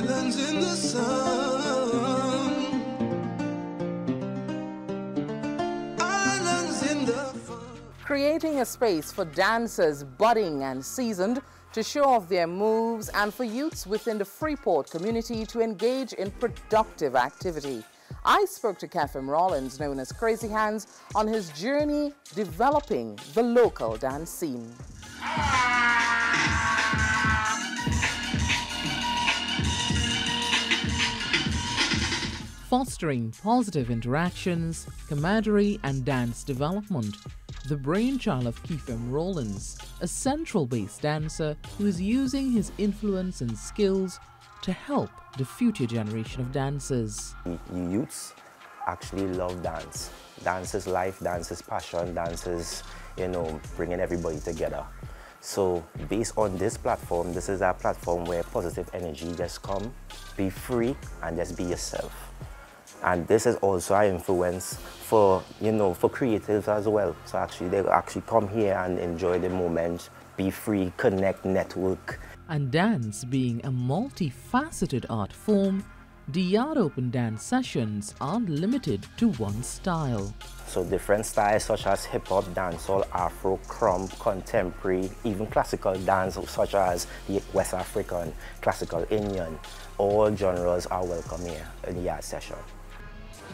Islands in the sun. Islands in the creating a space for dancers budding and seasoned to show off their moves and for youths within the Freeport community to engage in productive activity. I spoke to Kefim Rollins, known as Crazy Hands, on his journey developing the local dance scene. Ah! Fostering positive interactions, camaraderie, and dance development the brainchild of Kefim Rollins, a central bass dancer who is using his influence and skills to help the future generation of dancers. Youths actually love dance. Dance is life, dance is passion, dance is, you know, bringing everybody together. So based on this platform, this is a platform where positive energy just come, be free, and just be yourself. And this is also an influence for, you know, for creatives as well. So actually, they actually come here and enjoy the moment, be free, connect, network. And dance being a multifaceted art form, the Yard Open dance sessions aren't limited to one style. So different styles such as hip-hop, dancehall, afro, krump, contemporary, even classical dance such as the West African, classical Indian, all genres are welcome here in the Yard session.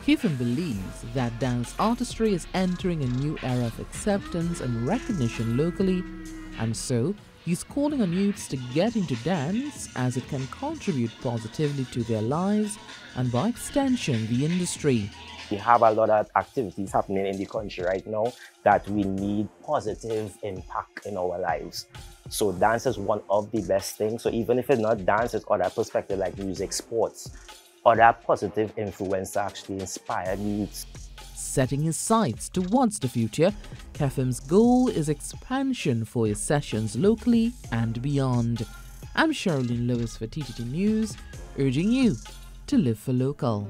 Kefim believes that dance artistry is entering a new era of acceptance and recognition locally, and so he's calling on youths to get into dance as it can contribute positively to their lives and by extension the industry. We have a lot of activities happening in the country right now that we need positive impact in our lives. So dance is one of the best things. So even if it's not dance, it's other perspective like music, sports, other positive influence actually inspired youths. Setting his sights towards the future, Kefim's goal is expansion for his sessions locally and beyond. I'm Cherrylene Lewis for TTT News, urging you to live for local.